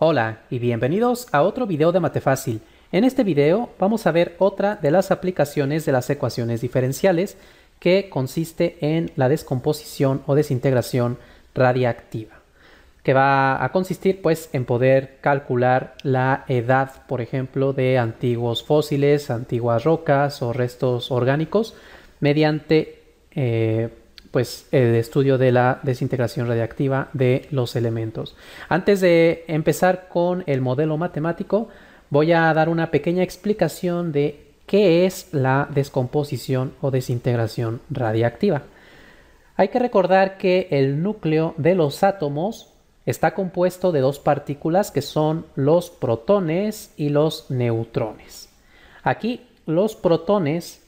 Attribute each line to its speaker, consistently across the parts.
Speaker 1: Hola y bienvenidos a otro video de Mate Fácil. En este video vamos a ver otra de las aplicaciones de las ecuaciones diferenciales que consiste en la descomposición o desintegración radiactiva que va a consistir pues en poder calcular la edad por ejemplo de antiguos fósiles, antiguas rocas o restos orgánicos mediante eh, pues el estudio de la desintegración radiactiva de los elementos. Antes de empezar con el modelo matemático, voy a dar una pequeña explicación de qué es la descomposición o desintegración radiactiva. Hay que recordar que el núcleo de los átomos está compuesto de dos partículas que son los protones y los neutrones. Aquí los protones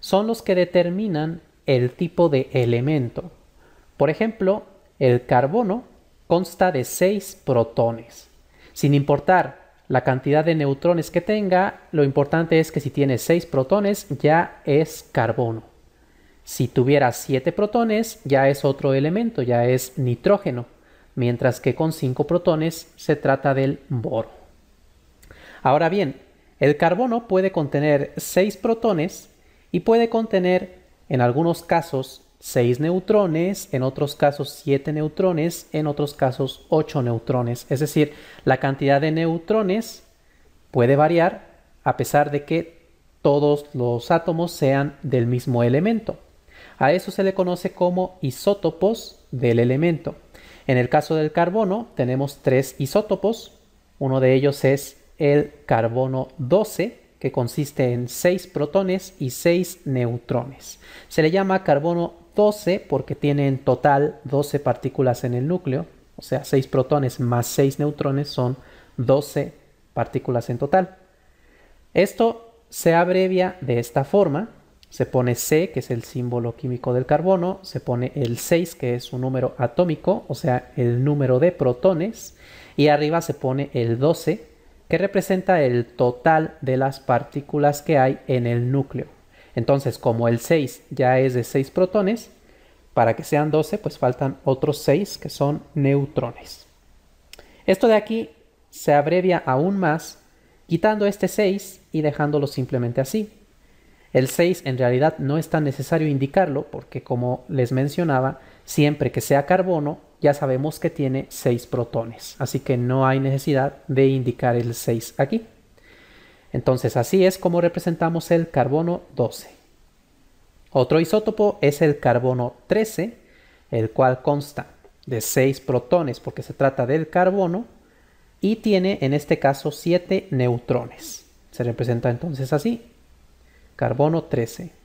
Speaker 1: son los que determinan el tipo de elemento. Por ejemplo, el carbono consta de 6 protones. Sin importar la cantidad de neutrones que tenga, lo importante es que si tiene 6 protones ya es carbono. Si tuviera 7 protones ya es otro elemento, ya es nitrógeno, mientras que con 5 protones se trata del boro. Ahora bien, el carbono puede contener 6 protones y puede contener en algunos casos 6 neutrones, en otros casos 7 neutrones, en otros casos 8 neutrones. Es decir, la cantidad de neutrones puede variar a pesar de que todos los átomos sean del mismo elemento. A eso se le conoce como isótopos del elemento. En el caso del carbono tenemos tres isótopos. Uno de ellos es el carbono 12, que consiste en 6 protones y 6 neutrones. Se le llama carbono 12 porque tiene en total 12 partículas en el núcleo, o sea, 6 protones más 6 neutrones son 12 partículas en total. Esto se abrevia de esta forma. Se pone C, que es el símbolo químico del carbono, se pone el 6, que es un número atómico, o sea, el número de protones, y arriba se pone el 12, que representa el total de las partículas que hay en el núcleo. Entonces, como el 6 ya es de 6 protones, para que sean 12, pues faltan otros 6 que son neutrones. Esto de aquí se abrevia aún más quitando este 6 y dejándolo simplemente así. El 6 en realidad no es tan necesario indicarlo porque como les mencionaba, siempre que sea carbono ya sabemos que tiene 6 protones, así que no hay necesidad de indicar el 6 aquí. Entonces así es como representamos el carbono 12. Otro isótopo es el carbono 13, el cual consta de 6 protones porque se trata del carbono y tiene en este caso 7 neutrones. Se representa entonces así, carbono 13.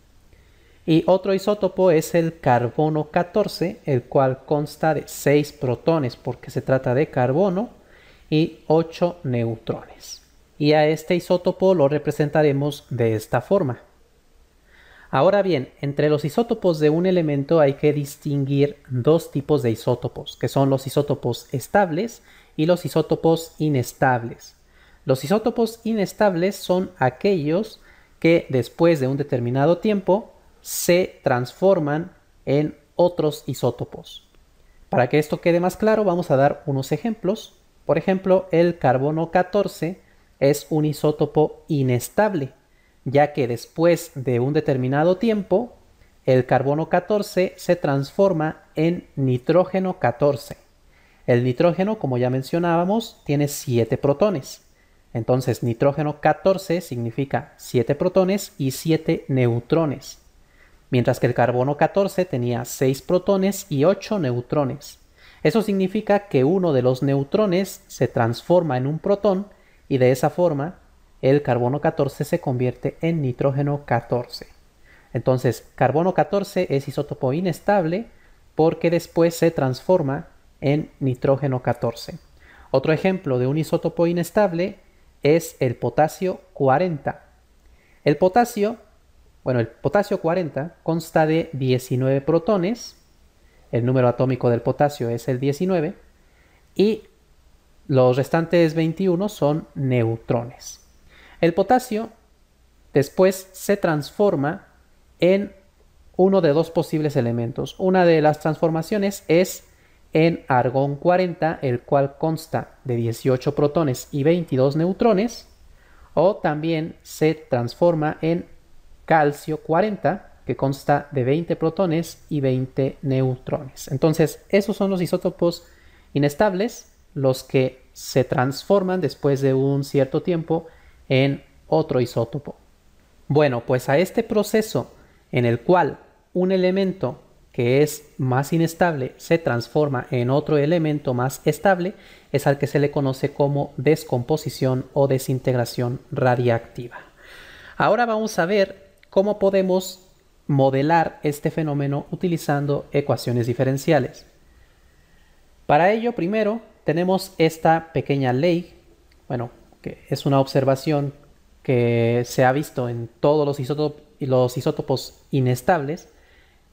Speaker 1: Y otro isótopo es el carbono 14, el cual consta de 6 protones porque se trata de carbono y 8 neutrones. Y a este isótopo lo representaremos de esta forma. Ahora bien, entre los isótopos de un elemento hay que distinguir dos tipos de isótopos, que son los isótopos estables y los isótopos inestables. Los isótopos inestables son aquellos que después de un determinado tiempo se transforman en otros isótopos. Para que esto quede más claro, vamos a dar unos ejemplos. Por ejemplo, el carbono 14 es un isótopo inestable, ya que después de un determinado tiempo, el carbono 14 se transforma en nitrógeno 14. El nitrógeno, como ya mencionábamos, tiene 7 protones. Entonces, nitrógeno 14 significa 7 protones y 7 neutrones mientras que el carbono 14 tenía 6 protones y 8 neutrones. Eso significa que uno de los neutrones se transforma en un protón y de esa forma el carbono 14 se convierte en nitrógeno 14. Entonces, carbono 14 es isótopo inestable porque después se transforma en nitrógeno 14. Otro ejemplo de un isótopo inestable es el potasio 40. El potasio bueno, el potasio 40 consta de 19 protones, el número atómico del potasio es el 19, y los restantes 21 son neutrones. El potasio después se transforma en uno de dos posibles elementos. Una de las transformaciones es en argón 40, el cual consta de 18 protones y 22 neutrones, o también se transforma en calcio 40, que consta de 20 protones y 20 neutrones. Entonces, esos son los isótopos inestables, los que se transforman después de un cierto tiempo en otro isótopo. Bueno, pues a este proceso en el cual un elemento que es más inestable se transforma en otro elemento más estable es al que se le conoce como descomposición o desintegración radiactiva. Ahora vamos a ver cómo podemos modelar este fenómeno utilizando ecuaciones diferenciales. Para ello, primero tenemos esta pequeña ley, bueno, que es una observación que se ha visto en todos los, los isótopos inestables,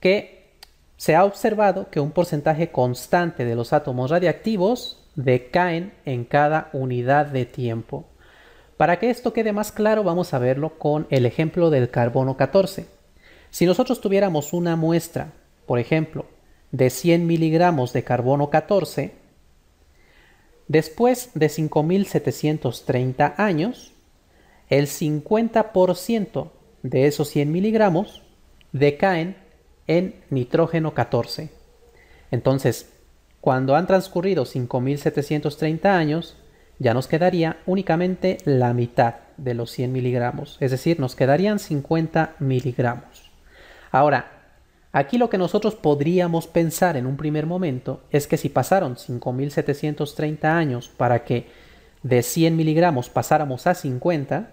Speaker 1: que se ha observado que un porcentaje constante de los átomos radiactivos decaen en cada unidad de tiempo. Para que esto quede más claro, vamos a verlo con el ejemplo del carbono 14. Si nosotros tuviéramos una muestra, por ejemplo, de 100 miligramos de carbono 14, después de 5.730 años, el 50% de esos 100 miligramos decaen en nitrógeno 14. Entonces, cuando han transcurrido 5.730 años, ya nos quedaría únicamente la mitad de los 100 miligramos, es decir, nos quedarían 50 miligramos. Ahora, aquí lo que nosotros podríamos pensar en un primer momento es que si pasaron 5.730 años para que de 100 miligramos pasáramos a 50,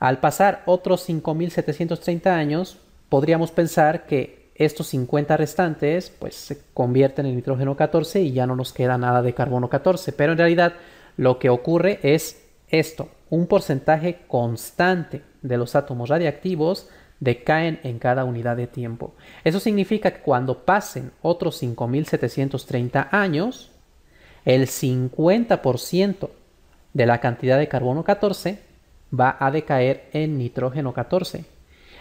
Speaker 1: al pasar otros 5.730 años, podríamos pensar que estos 50 restantes pues, se convierten en nitrógeno 14 y ya no nos queda nada de carbono 14. Pero en realidad lo que ocurre es esto, un porcentaje constante de los átomos radiactivos decaen en cada unidad de tiempo. Eso significa que cuando pasen otros 5.730 años, el 50% de la cantidad de carbono 14 va a decaer en nitrógeno 14.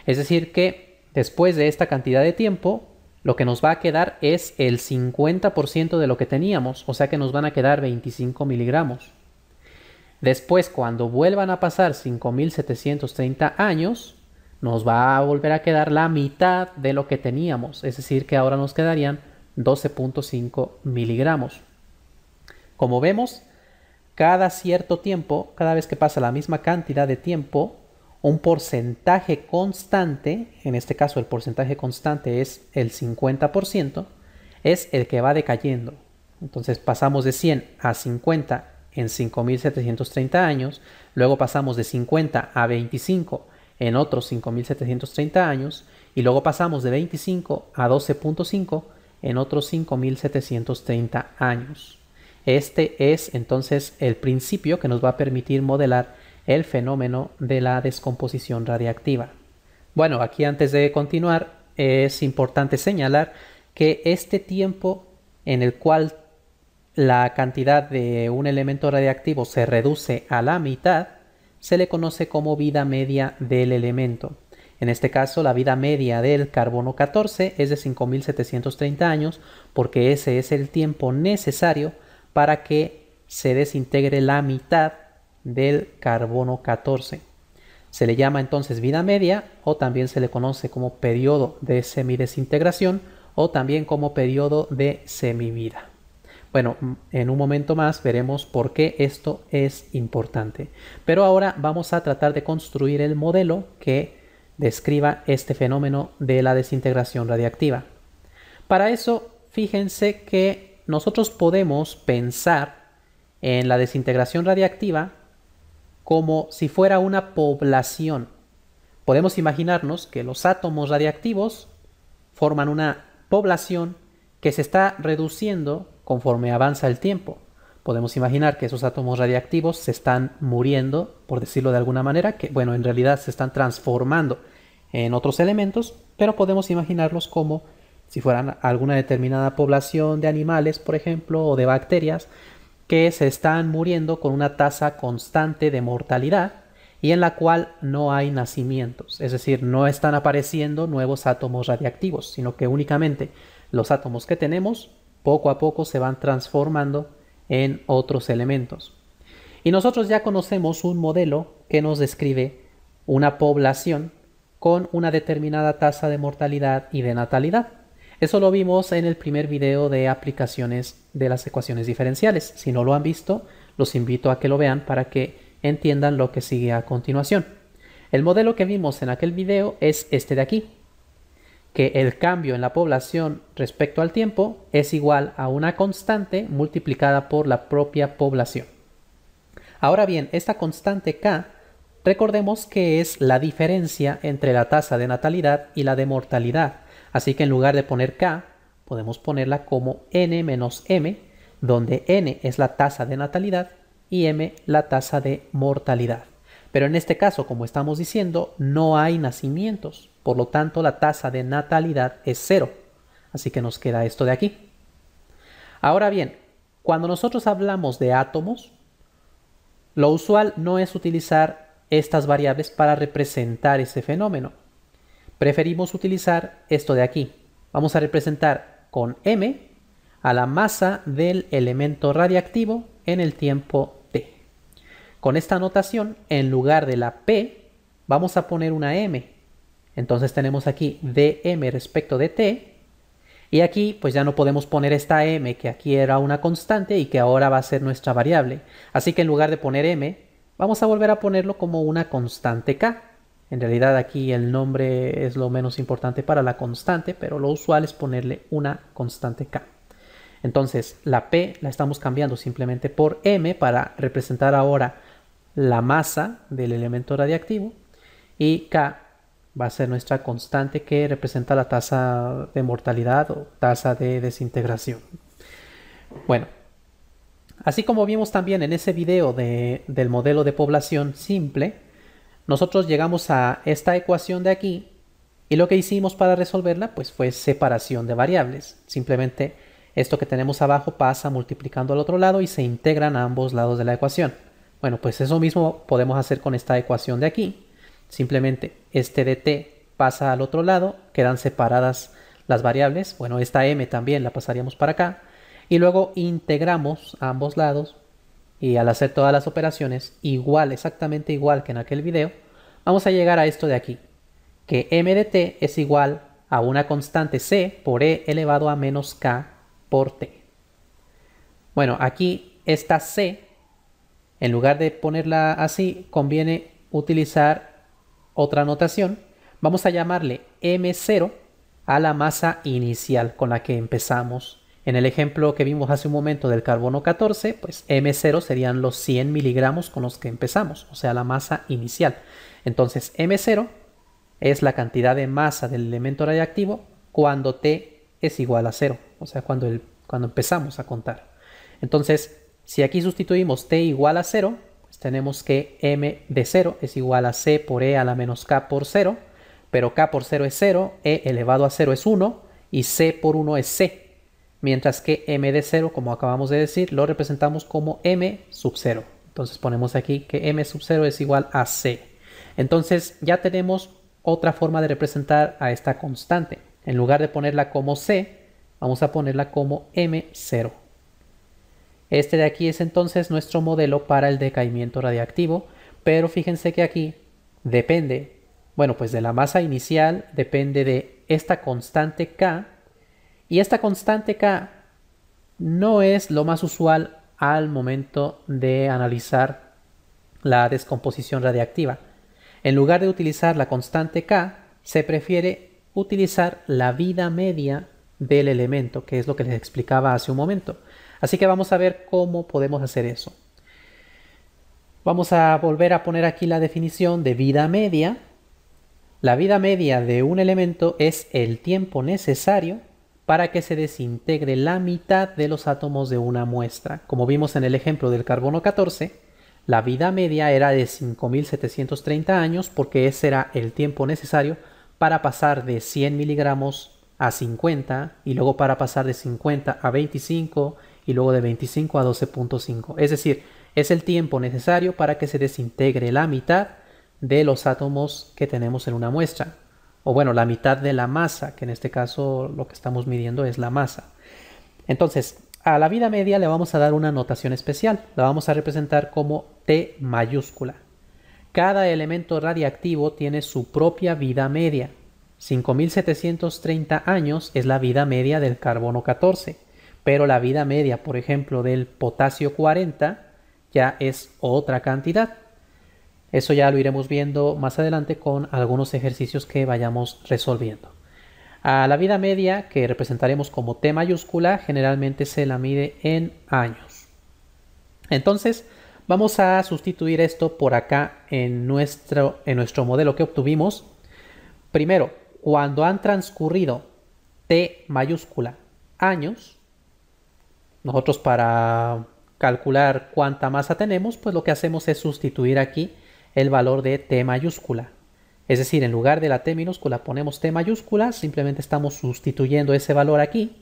Speaker 1: Es decir, que después de esta cantidad de tiempo, lo que nos va a quedar es el 50% de lo que teníamos, o sea que nos van a quedar 25 miligramos. Después, cuando vuelvan a pasar 5.730 años, nos va a volver a quedar la mitad de lo que teníamos, es decir, que ahora nos quedarían 12.5 miligramos. Como vemos, cada cierto tiempo, cada vez que pasa la misma cantidad de tiempo, un porcentaje constante, en este caso el porcentaje constante es el 50%, es el que va decayendo. Entonces pasamos de 100 a 50 en 5.730 años, luego pasamos de 50 a 25 en otros 5.730 años y luego pasamos de 25 a 12.5 en otros 5.730 años. Este es entonces el principio que nos va a permitir modelar el fenómeno de la descomposición radiactiva. Bueno, aquí antes de continuar es importante señalar que este tiempo en el cual la cantidad de un elemento radiactivo se reduce a la mitad se le conoce como vida media del elemento. En este caso, la vida media del carbono 14 es de 5.730 años porque ese es el tiempo necesario para que se desintegre la mitad del carbono 14. Se le llama entonces vida media o también se le conoce como periodo de semidesintegración o también como periodo de semivida. Bueno, en un momento más veremos por qué esto es importante. Pero ahora vamos a tratar de construir el modelo que describa este fenómeno de la desintegración radiactiva. Para eso, fíjense que nosotros podemos pensar en la desintegración radiactiva como si fuera una población. Podemos imaginarnos que los átomos radiactivos forman una población que se está reduciendo conforme avanza el tiempo. Podemos imaginar que esos átomos radiactivos se están muriendo, por decirlo de alguna manera, que bueno, en realidad se están transformando en otros elementos, pero podemos imaginarlos como si fueran alguna determinada población de animales, por ejemplo, o de bacterias, que se están muriendo con una tasa constante de mortalidad y en la cual no hay nacimientos, es decir, no están apareciendo nuevos átomos radiactivos, sino que únicamente los átomos que tenemos poco a poco se van transformando en otros elementos. Y nosotros ya conocemos un modelo que nos describe una población con una determinada tasa de mortalidad y de natalidad. Eso lo vimos en el primer video de aplicaciones de las ecuaciones diferenciales. Si no lo han visto, los invito a que lo vean para que entiendan lo que sigue a continuación. El modelo que vimos en aquel video es este de aquí, que el cambio en la población respecto al tiempo es igual a una constante multiplicada por la propia población. Ahora bien, esta constante k, recordemos que es la diferencia entre la tasa de natalidad y la de mortalidad. Así que en lugar de poner k, podemos ponerla como n menos m, donde n es la tasa de natalidad y m la tasa de mortalidad. Pero en este caso, como estamos diciendo, no hay nacimientos. Por lo tanto, la tasa de natalidad es cero. Así que nos queda esto de aquí. Ahora bien, cuando nosotros hablamos de átomos, lo usual no es utilizar estas variables para representar ese fenómeno. Preferimos utilizar esto de aquí. Vamos a representar con m a la masa del elemento radiactivo en el tiempo t. Con esta notación, en lugar de la p, vamos a poner una m. Entonces tenemos aquí dm respecto de t. Y aquí pues ya no podemos poner esta m que aquí era una constante y que ahora va a ser nuestra variable. Así que en lugar de poner m, vamos a volver a ponerlo como una constante k. En realidad aquí el nombre es lo menos importante para la constante, pero lo usual es ponerle una constante k. Entonces la P la estamos cambiando simplemente por M para representar ahora la masa del elemento radiactivo y K va a ser nuestra constante que representa la tasa de mortalidad o tasa de desintegración. Bueno, así como vimos también en ese video del modelo de población simple, nosotros llegamos a esta ecuación de aquí y lo que hicimos para resolverla pues fue separación de variables. Simplemente esto que tenemos abajo pasa multiplicando al otro lado y se integran a ambos lados de la ecuación. Bueno, pues eso mismo podemos hacer con esta ecuación de aquí. Simplemente este de t pasa al otro lado, quedan separadas las variables. Bueno, esta m también la pasaríamos para acá. Y luego integramos a ambos lados y al hacer todas las operaciones igual, exactamente igual que en aquel video, vamos a llegar a esto de aquí, que m de t es igual a una constante c por e elevado a menos k por t. Bueno, aquí esta c, en lugar de ponerla así, conviene utilizar otra notación. Vamos a llamarle m0 a la masa inicial con la que empezamos. En el ejemplo que vimos hace un momento del carbono 14, pues m0 serían los 100 miligramos con los que empezamos, o sea, la masa inicial. Entonces, m0 es la cantidad de masa del elemento radiactivo cuando t es igual a 0 o sea, cuando, empezamos a contar. Entonces, si aquí sustituimos t igual a 0, pues tenemos que m de 0 es igual a c por e a la menos k por 0, pero k por 0 es 0, e elevado a 0 es 1 y c por 1 es c, mientras que m de 0, como acabamos de decir, lo representamos como m sub 0. Entonces ponemos aquí que m sub 0 es igual a c. Entonces ya tenemos otra forma de representar a esta constante. En lugar de ponerla como c, Vamos a ponerla como M0. Este de aquí es entonces nuestro modelo para el decaimiento radiactivo, pero fíjense que aquí depende, bueno, pues de la masa inicial, depende de esta constante K, y esta constante K no es lo más usual al momento de analizar la descomposición radiactiva. En lugar de utilizar la constante K, se prefiere utilizar la vida media del elemento, que es lo que les explicaba hace un momento. Así que vamos a ver cómo podemos hacer eso. Vamos a volver a poner aquí la definición de vida media. La vida media de un elemento es el tiempo necesario para que se desintegre la mitad de los átomos de una muestra. Como vimos en el ejemplo del carbono 14, la vida media era de 5.730 años porque ese era el tiempo necesario para pasar de 100 miligramos a 50 y luego para pasar de 50 a 25 y luego de 25 a 12.5. Es decir, es el tiempo necesario para que se desintegre la mitad de los átomos que tenemos en una muestra. O bueno, la mitad de la masa, que en este caso lo que estamos midiendo es la masa. Entonces, a la vida media le vamos a dar una notación especial. La vamos a representar como T mayúscula. Cada elemento radiactivo tiene su propia vida media. 5730 años es la vida media del carbono 14, pero la vida media, por ejemplo, del potasio 40 ya es otra cantidad. Eso ya lo iremos viendo más adelante con algunos ejercicios que vayamos resolviendo. A la vida media, que representaremos como T mayúscula, generalmente se la mide en años. Entonces, vamos a sustituir esto por acá en nuestro, en nuestro modelo que obtuvimos. Primero, cuando han transcurrido T mayúscula años, nosotros para calcular cuánta masa tenemos, pues lo que hacemos es sustituir aquí el valor de T mayúscula. Es decir, en lugar de la T minúscula ponemos T mayúscula, simplemente estamos sustituyendo ese valor aquí.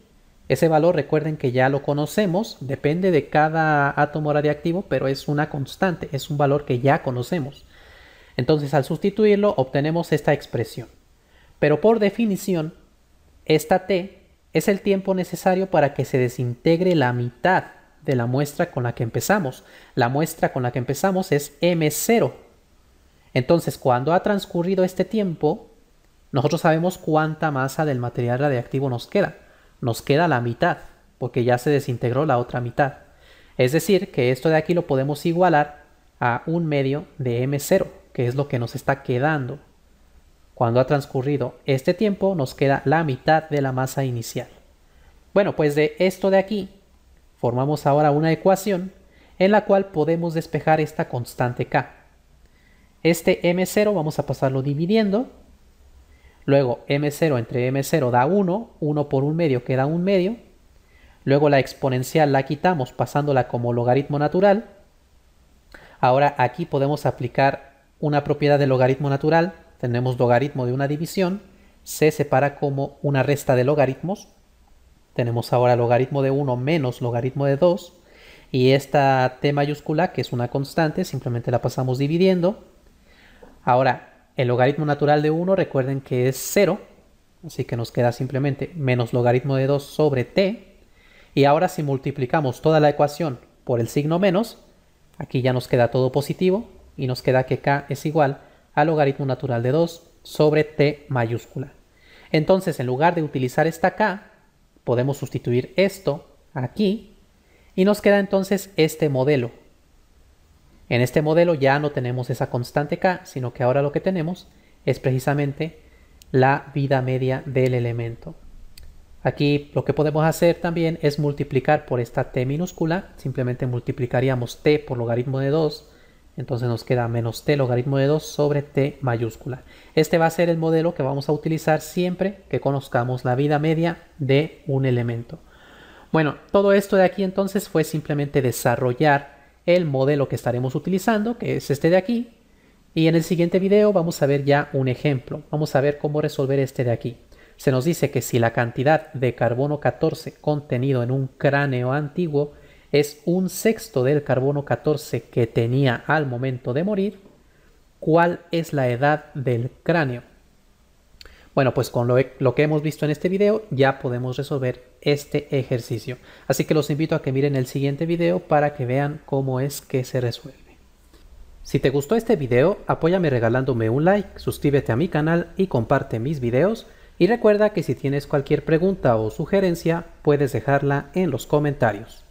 Speaker 1: Ese valor recuerden que ya lo conocemos, depende de cada átomo radiactivo, pero es una constante, es un valor que ya conocemos. Entonces al sustituirlo obtenemos esta expresión. Pero por definición, esta T es el tiempo necesario para que se desintegre la mitad de la muestra con la que empezamos. La muestra con la que empezamos es M0, entonces, cuando ha transcurrido este tiempo, nosotros sabemos cuánta masa del material radiactivo nos queda. Nos queda la mitad, porque ya se desintegró la otra mitad. Es decir, que esto de aquí lo podemos igualar a un medio de M0, que es lo que nos está quedando. Cuando ha transcurrido este tiempo, nos queda la mitad de la masa inicial. Bueno, pues de esto de aquí, formamos ahora una ecuación en la cual podemos despejar esta constante K. Este M0 vamos a pasarlo dividiendo. Luego M0 entre M0 da 1, 1 por un medio queda un medio. Luego la exponencial la quitamos pasándola como logaritmo natural. Ahora aquí podemos aplicar una propiedad de logaritmo natural. Tenemos logaritmo de una división. Se separa como una resta de logaritmos. Tenemos ahora logaritmo de 1 menos logaritmo de 2. Y esta t mayúscula, que es una constante, simplemente la pasamos dividiendo. Ahora, el logaritmo natural de 1 recuerden que es 0, así que nos queda simplemente menos logaritmo de 2 sobre t. Y ahora si multiplicamos toda la ecuación por el signo menos, aquí ya nos queda todo positivo y nos queda que k es igual al logaritmo natural de 2 sobre t mayúscula. Entonces, en lugar de utilizar esta k, podemos sustituir esto aquí y nos queda entonces este modelo en este modelo ya no tenemos esa constante K, sino que ahora lo que tenemos es precisamente la vida media del elemento. Aquí lo que podemos hacer también es multiplicar por esta t minúscula, simplemente multiplicaríamos t por logaritmo de 2, entonces nos queda menos t logaritmo de 2 sobre t mayúscula. Este va a ser el modelo que vamos a utilizar siempre que conozcamos la vida media de un elemento. Bueno, todo esto de aquí entonces fue simplemente desarrollar el modelo que estaremos utilizando, que es este de aquí. Y en el siguiente video vamos a ver ya un ejemplo. Vamos a ver cómo resolver este de aquí. Se nos dice que si la cantidad de carbono 14 contenido en un cráneo antiguo es un sexto del carbono 14 que tenía al momento de morir, ¿cuál es la edad del cráneo? Bueno, pues con lo, que hemos visto en este video ya podemos resolver este ejercicio. Así que los invito a que miren el siguiente video para que vean cómo es que se resuelve. Si te gustó este video, apóyame regalándome un like, suscríbete a mi canal y comparte mis videos. Y recuerda que si tienes cualquier pregunta o sugerencia, puedes dejarla en los comentarios.